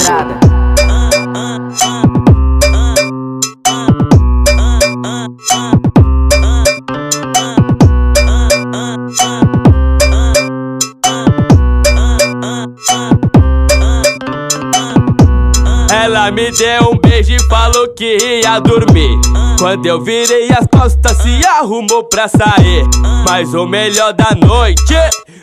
quebrada. Ela me deu um beijo e falou que ia dormir. Quando eu virei as costas, se arrumou pra sair. Mas o melhor da noite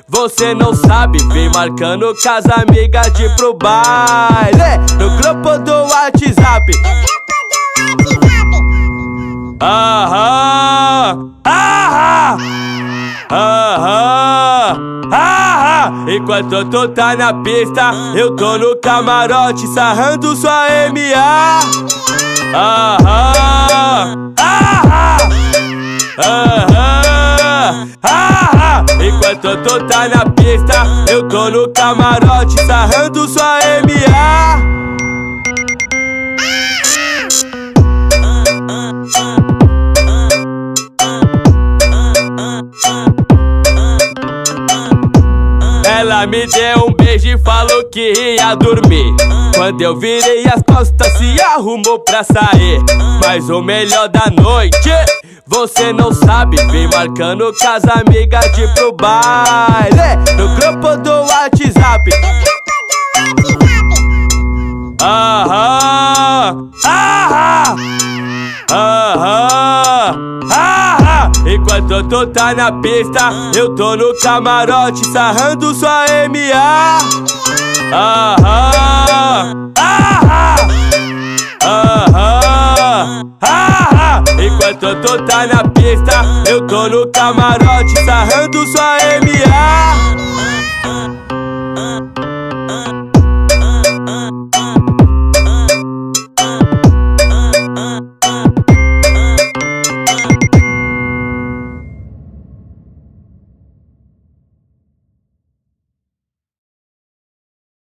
você não sabe. Vem marcando com as amigas de pro baile. No grupo do WhatsApp. Aham, aham, aham, aham. Enquanto tu tá na pista, eu tô no camarote sarrando sua MA. Aham, Enquanto tu tá na pista, eu tô no camarote sarrando sua MA. Ela me deu um beijo e falou que ia dormir. Quando eu virei as costas, se arrumou pra sair. Mas o melhor da noite, você não sabe. Vem marcando com as amigas de pro baile. No grupo do WhatsApp. Aham, aham, aham, aham. Enquanto tu tá na pista, eu tô no camarote sarrando sua MA. Tu tá na pista, eu tô no camarote sarrando sua MA.